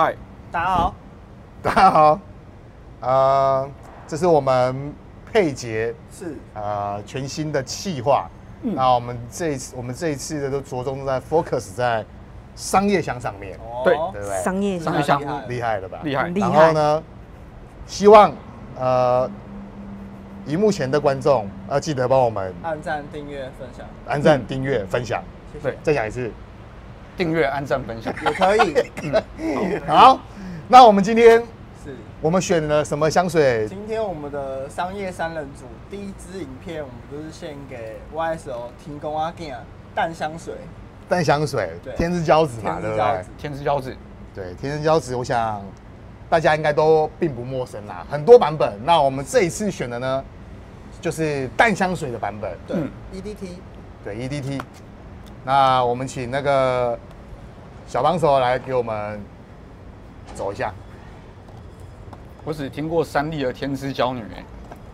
嗨，大家好，大家好，呃，这是我们佩杰是。呃全新的企划。那我们这一次，我们这一次的都着重在 focus 在商业箱上面，对。对不对？商业商业箱厉害。了吧？厉害。厉害。然后呢，希望呃，荧幕前的观众要记得帮我们按赞、订阅、分享，按赞、订阅、分享。谢谢。对。再讲一次，订阅、按赞、分享。也可以，好。那我们今天是。我们选了什么香水？今天我们的商业三人组第一支影片，我们就是献给 YSO 停工阿 Gen 淡香水，淡香水对，天之骄子嘛，对不对天之骄子？天之骄子，对，天之骄子，我想大家应该都并不陌生啦，很多版本。那我们这一次选的呢，就是淡香水的版本，对嗯，EDT 对 EDT。那我们请那个小帮手来给我们走一下。我只听过三立的天之娇女，哎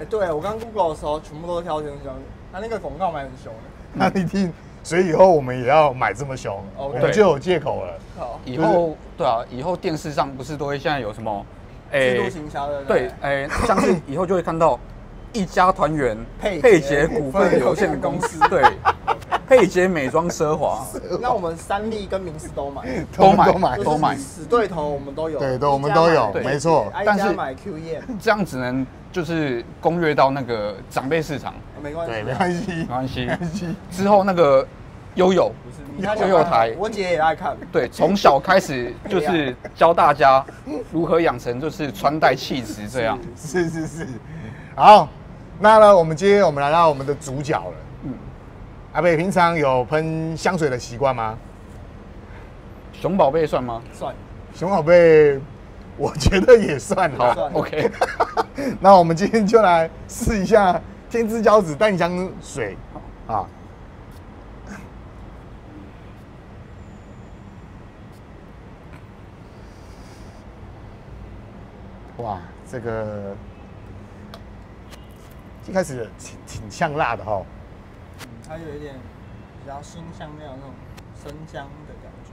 哎，对我刚 Google 的时候，全部都是挑天之娇女，他那个广告买很凶的，那你听，所以以后我们也要买这么凶，我 OK 们就有借口了。好，以后对啊，以后电视上不是都会现在有什么，哎制度行销的，对，哎，像是以后就会看到一家团圆佩杰佩杰股份有限公司，对，佩杰美妆奢华，那我们三立跟明视都买，都 买都买。都买。死对头我们都有，对都我们都有没错。挨但是家买 Q 燕，这样只能就是攻略到那个长辈市场，没关系，对，没关系。没，关系。没关系。之后那个悠悠，悠悠台。我姐也爱看，对，从小开始 就是教大家如何养成就是穿戴气质这样。是是是，好，那呢，我们今天我们来到我们的主角了。嗯，阿贝平常有喷香水的习惯吗？熊宝贝算吗？算熊宝贝，我觉得也算好。算，OK，那我们今天就来试一下天之骄子淡香水啊。哇，这个一开始挺挺像辣的哈、嗯它有一点比较新香料那种生姜的感觉。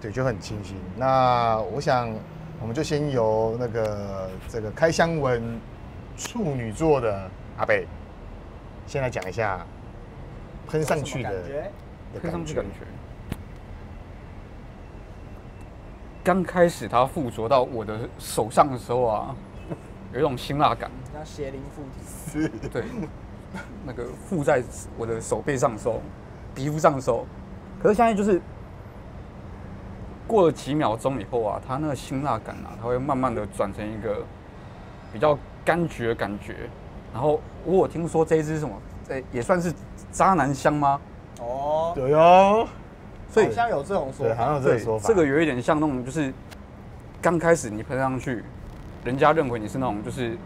对，就很清新。那我想，我们就先由那个这个开箱文处女座的阿北，先来讲一下喷上去的感觉的看上去感觉。刚开始它附着到我的手上的时候啊，有一种辛辣感。像邪灵附体，是对，那个附在我的手背上的时候，皮肤上的时候，可是现在就是过了几秒钟以后啊，它那个辛辣感啊，它会慢慢的转成一个比较柑橘的感觉。然后我有听说这一支什么，这也算是渣男香吗？哦，对哦，所以好像有这种说对，好法，像有这个说法。这个有一点像那种，就是刚开始你喷上去，人家认为你是那种就是，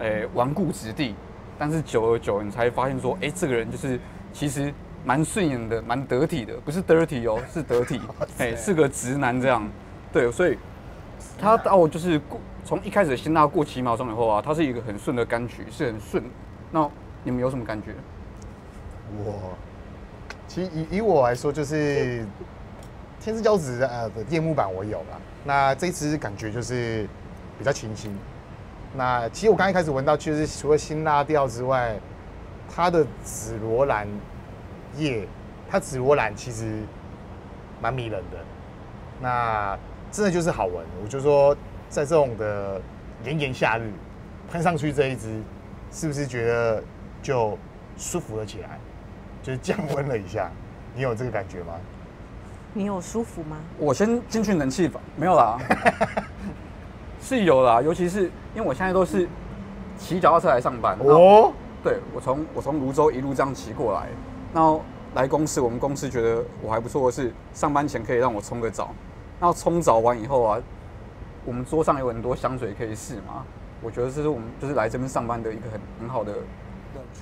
诶、顽固质地，但是久而久，你才发现说，哎、这个人就是其实蛮顺眼的，蛮得体的，不是 dirty 哦，是得体，哎、是个直男这样。对，所以他到就是过从一开始的辛辣过几秒钟以后啊，他是一个很顺的柑橘，是很顺。那你们有什么感觉？我其实以以我来说，就是天之骄子呃的夜幕版我有了。那这一支感觉就是比较清新。那其实我刚一开始闻到，其实除了辛辣调之外，它的紫罗兰叶，它紫罗兰其实蛮迷人的。那真的就是好闻。我就说，在这种的炎炎夏日，喷上去这一支，是不是觉得就舒服了起来？就是降温了一下，你有这个感觉吗？你有舒服吗？我先进去冷气房，没有啦，是有啦，尤其是因为我现在都是骑脚踏车来上班，哦，哦，对我从我从泸州一路这样骑过来，然后来公司，我们公司觉得我还不错的是，上班前可以让我冲个澡，然后冲澡完以后啊，我们桌上有很多香水可以试嘛，我觉得这是我们就是来这边上班的一个很很好的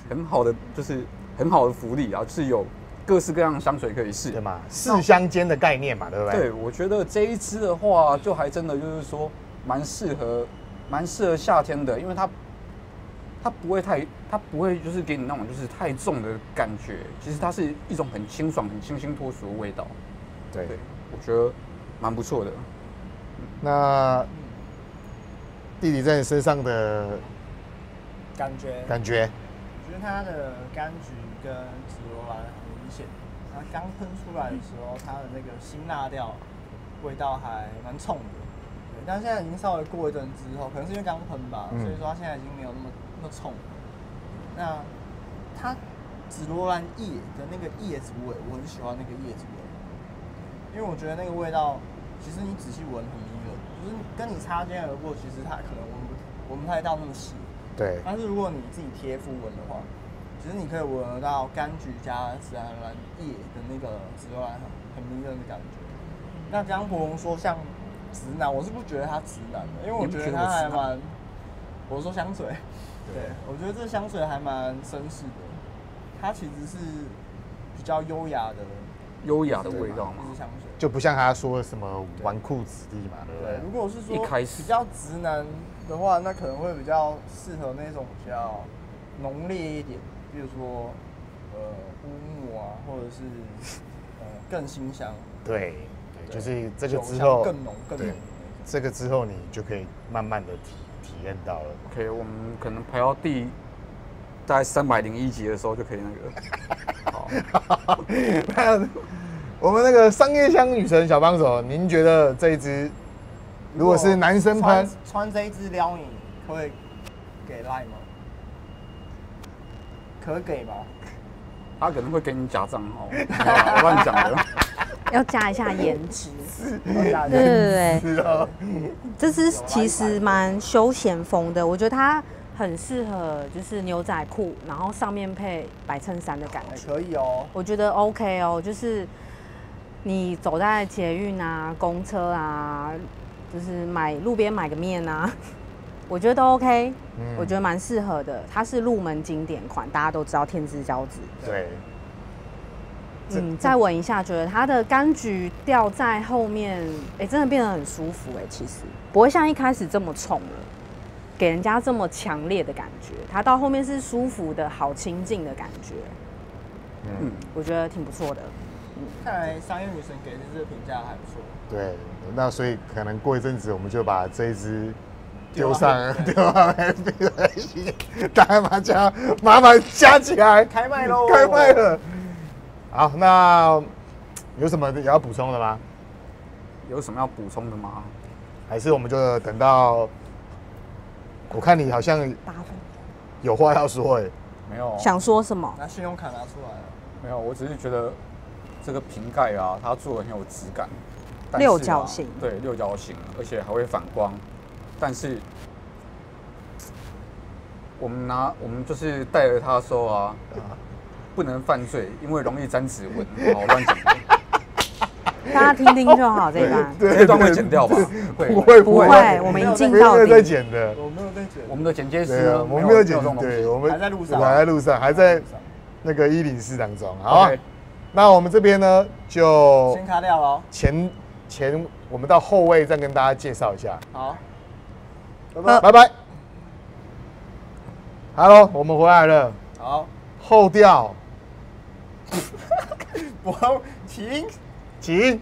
很好的就是很好的福利啊，就是有各式各样的香水可以试对。嘛，试香间的概念嘛，对不对？对，我觉得这一支的话，就还真的就是说蛮适合，蛮适合夏天的，因为它它不会太，它不会就是给你那种就是太重的感觉，其实它是一种很清爽、很清新脱俗的味道。对对，我觉得蛮不错的。那弟弟在你身上的感觉感觉，我觉得它的柑橘跟紫罗兰很明显，它刚喷出来的时候，它的那个辛辣调味道还蛮冲的。对，但现在已经稍微过一阵之后，可能是因为刚喷吧，嗯所以说它现在已经没有那么那么冲。那它紫罗兰叶的那个叶子味，我很喜欢那个叶子味，因为我觉得那个味道，其实你仔细闻很迷人，就是跟你擦肩而过，其实它可能闻不闻不太到那么细。对，但是如果你自己贴肤闻的话，其实你可以闻得到柑橘加紫罗兰叶的那个紫罗兰很很迷人的感觉。那刚刚博龙说像直男，我是不觉得他直男的，因为我觉得他还蛮，我说香水，对我觉得这香水还蛮绅士的，它其实是比较优雅的优雅的味道嘛香水。就不像他说什么纨绔子弟嘛，对不对，如？果是说一开始比较直男的话，那可能会比较适合那种比较浓烈一点，比如说呃乌木啊，或者是呃更新香，对对，就是这个之后，更浓更浓。这个之后你就可以慢慢的体体验到了。OK，我们可能排到第大概三百零一集的时候就可以那个。好，那 我们那个商业香女神小帮手，您觉得这一支如果是男生穿喷，穿这一支撩你，可不可以给赖吗？可给吧？他可能会给你假账号，乱讲的。要加一下颜值。对对对这支其实蛮休闲风的，我觉得它很适合就是牛仔裤，然后上面配白衬衫的感觉。可以哦。我觉得 OK 哦，就是你走在捷运啊、公车啊，就是买路边买个面啊，我觉得都 OK，、嗯我觉得蛮适合的。它是入门经典款，大家都知道天之骄子。对，这嗯，再闻一下，觉得它的柑橘掉在后面，哎、真的变得很舒服哎、其实不会像一开始这么冲了，给人家这么强烈的感觉。它到后面是舒服的、好亲近的感觉，嗯，我觉得挺不错的。看来商业女神给的这支评价还不错。对，那所以可能过一阵子我们就把这一支丢丢上到丢上 FB 大家麻将麻烦加起来，开麦喽！开麦了。好，那有什么也要补充的吗？有什么要补充的吗？还是我们就等到？我看你好像八分，有话要说哎、没有，想说什么？拿信用卡拿出来了。没有，我只是觉得这个瓶盖啊，它做的很有质感，但是啊六角形对，六角形，而且还会反光。但是我们拿我们就是带着它的时候啊，不能犯罪，因为容易沾指纹。好，我乱讲，大家听听就好，这一段这段会剪掉吧？会不会不会，我们一镜到没有在。剪的。我没有在剪，我们的剪接师我们没有剪这种，东西对，我们还在路上还在路上，还在那个一零四当中。好那我们这边呢，就先卡掉喽。前前我们到后卫再跟大家介绍一下。好，拜呃拜。拜拜。Hello，我们回来了。好，后调，我停。请。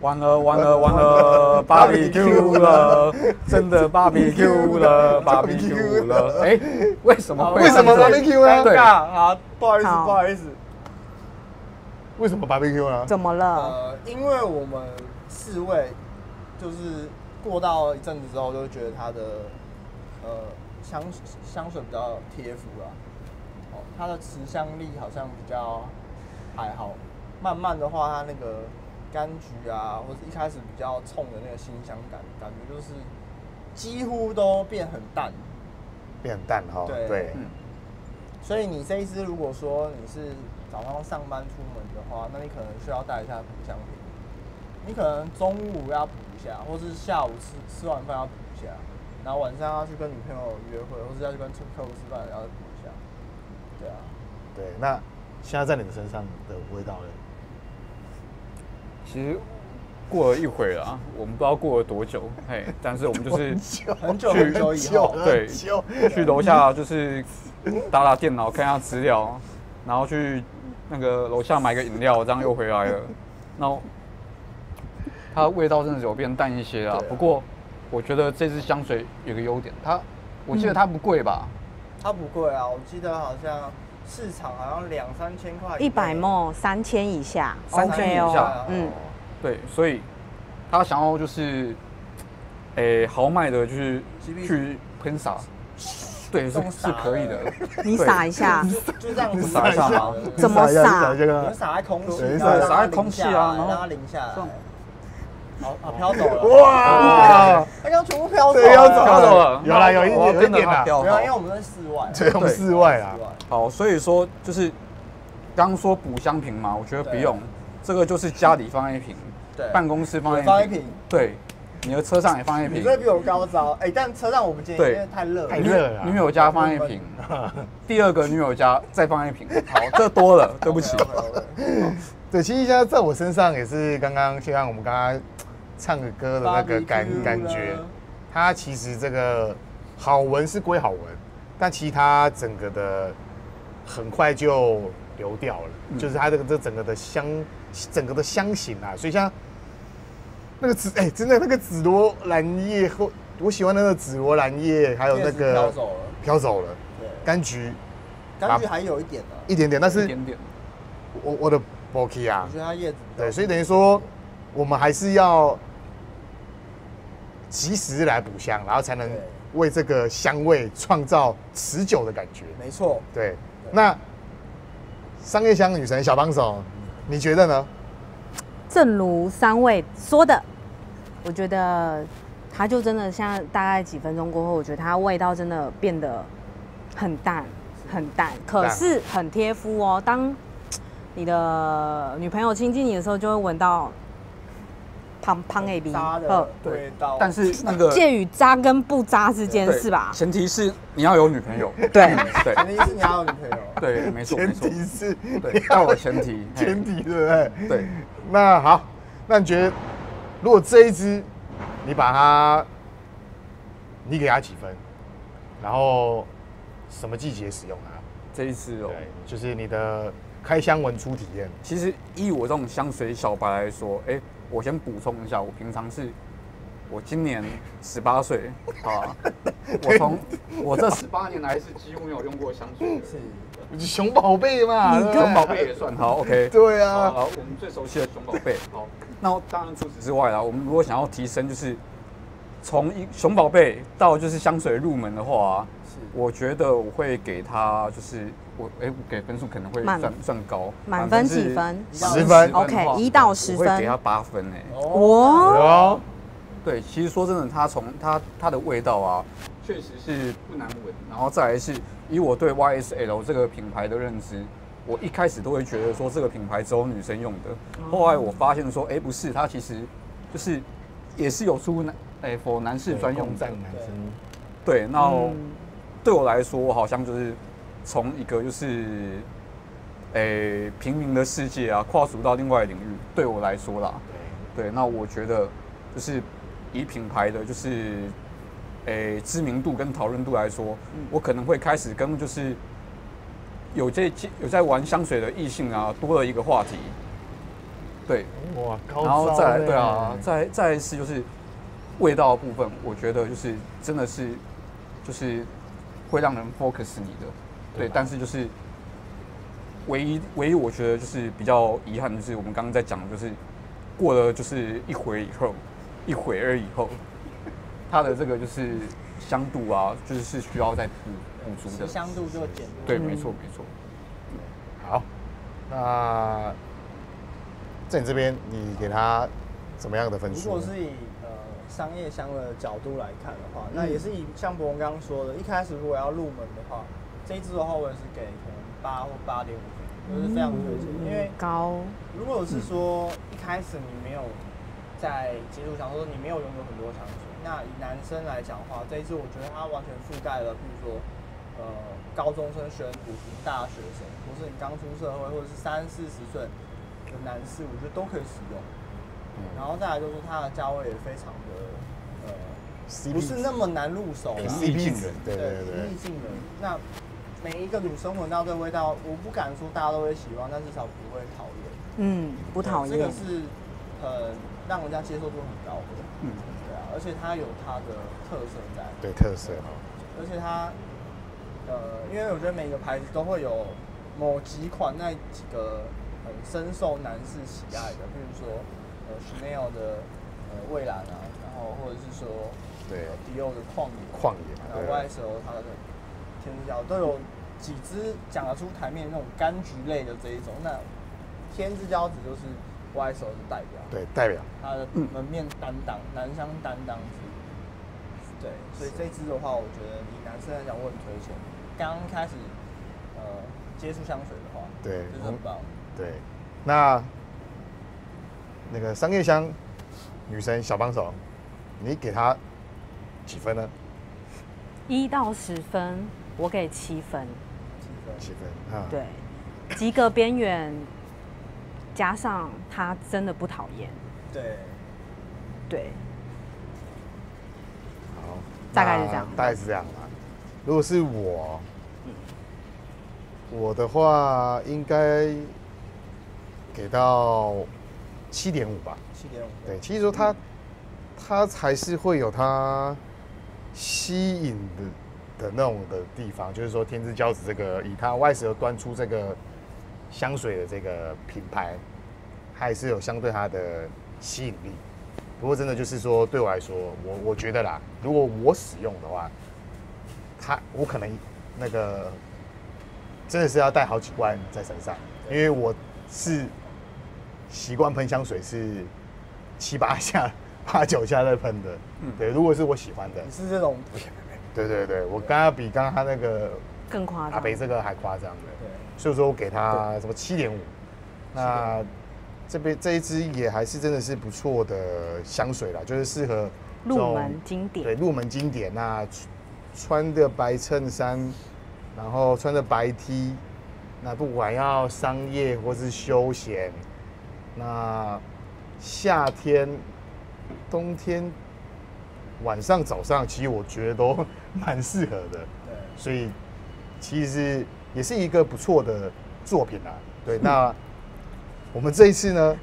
完了完了完了，barbecue 了，真的 barbecue 了，barbecue 了。哎，为什么会为什么 barbecue 呢？对尴尬啊，不好意思，好不好意思。为什么 barbecue 呢？怎么了？呃，因为我们四位就是过到一阵子之后，就会觉得它的呃香香水比较贴肤啦，哦，它的持香力好像比较还好。慢慢的话，它那个柑橘啊，或者一开始比较冲的那个辛香感，感觉就是几乎都变很淡。变很淡哈。对对，嗯所以你这一支如果说你是早上上班出门的话，那你可能需要带一下补香品。你可能中午要补一下，或是下午吃吃完饭要补一下，然后晚上要去跟女朋友约会，或是要去跟客户吃饭，要补一下。对啊，对。那现在在你们身上的味道呢？其实过了一会了啊，我们不知道过了多久，嘿，但是我们就是很久很久以后，对去楼下就是打打电脑看一下资料，然后去那个楼下买个饮料，这样又回来了。然后它味道真的是有变淡一些啊。不过我觉得这支香水有个优点，它我记得它不贵吧？它不贵啊，我记得好像市场好像两三千块，一百梦三千以下三千以下，嗯，对，所以他想要就是，诶、豪迈的，就是去喷洒，对，是是可以的。你撒一下，就这样子。撒一下嘛。怎么你撒一下撒你撒在空气，对撒在空气啊然后让它淋下来。好，好飘走了。哇，全部飘走。飘走了。有啦，有一点啦，跟着它飘没有，因为我们在室外。对，我们室外啊好，所以说就是刚刚说补香瓶嘛，我觉得不用，这个就是家里放一瓶，对，办公室放一瓶，放一瓶。对，你的车上也放一瓶，你这比我高招，哎，但车上我不建议，因为太热了。太热了啊。女友家放一瓶，第二个女友家再放一瓶，好，这多了，对不起。对，其实现在在我身上也是刚刚，就像我们刚刚唱个歌的那个感感觉，它其实这个好闻是归好闻，但其实它整个的很快就流掉了，嗯。就是它这个这整个的香，整个的香型啊，所以像那个紫哎、真的那个紫罗兰叶后，我喜欢那个紫罗兰叶，还有那个飘走了。飘走了，对，柑橘。柑橘还有一点呢。一点点，但是一点点，我我的 b o k 啊。我，觉得它叶子对，所以等于说，我们还是要及时来补香，然后才能对为这个香味创造持久的感觉。没错。对，那商业香女神小帮手，你觉得呢？正如三位说的，我觉得它就真的像大概几分钟过后，我觉得它味道真的变得很淡，很淡，可是很贴肤哦。当你的女朋友亲近你的时候，就会闻到胖胖 A B，渣的味道，但是那个介于渣跟不渣之间对是吧？前提是你要有女朋友。对，对前提是你要有女朋友。对，没错没前，提是对，要有前提，前提，对不对？对，那好，那你觉得，如果这一支你把它，你给它几分？然后什么季节使用它？这一次哦对，，就是你的开箱闻初体验。其实以我这种香水小白来说，哎，我先补充一下，我平常是，我今年十八岁啊，我从我这十八年来是几乎没有用过香水，是，熊宝贝嘛，熊宝贝也算好，OK，对啊好，好我们最熟悉的熊宝贝，好，那当然除此之外啦，我们如果想要提升，就是从一熊宝贝到就是香水入门的话、是。我觉得我会给他就是我哎、我给分数可能会算算高，满分是几分？十分。OK，一到十分我会给他八分哎、哦，哇，哦，对，其实说真的，它从它它的味道啊，确实是不难闻。然后再来是以我对 YSL 这个品牌的认知，我一开始都会觉得说这个品牌只有女生用的。后来我发现说，哎、不是，它其实就是也是有出男哎 for 男士专用的战。男生，对，那、嗯对我来说，我好像就是从一个就是诶、平民的世界啊，跨足到另外的领域。对我来说啦，对，那我觉得就是以品牌的就是诶、知名度跟讨论度来说，我可能会开始跟就是有这有在玩香水的异性啊，多了一个话题。对，哇，高然后再来对啊，再再一次就是味道的部分，我觉得就是真的是就是会让人 focus 你的，对，对吧但是就是唯一唯一我觉得就是比较遗憾，就是我们刚刚在讲的就是过了就是一回以后，一会儿以后，它的这个就是香度啊，就是是需要再补补足的，香度就减弱。对，嗯没错没错。好，那在你这边，你给他怎么样的分如数如？果是以呃商业香的角度来看的话，那也是以像博文刚刚说的，一开始如果要入门的话，这一支的话我也是给可能八或八点五分，我是非常推荐，因为高，如果是说一开始你没有在接触香，说你没有拥有很多香水，那以男生来讲的话，这一支我觉得它完全覆盖了，比如说呃高中生、学生、大学生，或是你刚出社会，或者是三四十岁的男士，我觉得都可以使用。然后再来就是它的价位也非常的呃 CP 不是那么难入手啦，平易近 CP 值人，对对对平易近人。那每一个女生闻到这个味道，我不敢说大家都会喜欢，但至少不会讨厌。嗯，不讨厌这个，是很让人家接受度很高的。嗯，对啊，而且它有它的特色在。对特色哈。而且它，呃，因为我觉得每个牌子都会有某几款那几个很深受男士喜爱的，比如说呃 Chanel 的呃蔚蓝啊，然后或者是说对呃迪奥的旷野，旷野嘛然后 YSL 它的天之骄都有几支讲得出台面那种柑橘类的这一种，那天之骄子就是 YSL 的代表，对，代表它的嗯门面担当，男香担当之一。对，所以这一支的话，我觉得以男生来讲，我很推荐。刚开始呃接触香水的话，对就是很棒。对。那那个商业香女神小帮手，你给她几分呢？一到十分，我给七分。七分七分啊。对，及格边缘，加上她真的不讨厌。对，对，好，大概是这样大概是这样吧。如果是我，我的话应该给到七点五吧。七点五。对，其实说它，它还是会有它吸引的的那种的地方，就是说天之骄子这个以它外舌端出这个香水的这个品牌，它还是有相对它的吸引力。不过真的就是说，对我来说，我我觉得啦，如果我使用的话，它我可能那个真的是要带好几罐在身上，因为我是习惯喷香水是七八下、八九下在喷的。嗯对，如果是我喜欢的你，是这种对对对，我刚刚比刚刚他那个更夸张。阿北这个还夸张的，对，所以说我给他什么七点五。那这边这一支也还是真的是不错的香水啦，就是适合入门经典对，入门经典。那穿穿的白衬衫，然后穿的白 T，那不管要商业或是休闲，那夏天、冬天、晚上、早上，其实我觉得都蛮适合的。对，所以其实也是一个不错的作品啦。对，那我们这一次呢，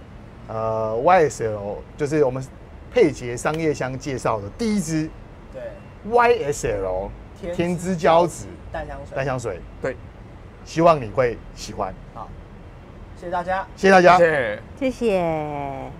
呃，YSL 就是我们佩杰商业香介绍的第一支对，YSL 天之骄子淡香水。淡香水，对，希望你会喜欢。好，谢谢大家。谢谢大家谢。谢。谢谢。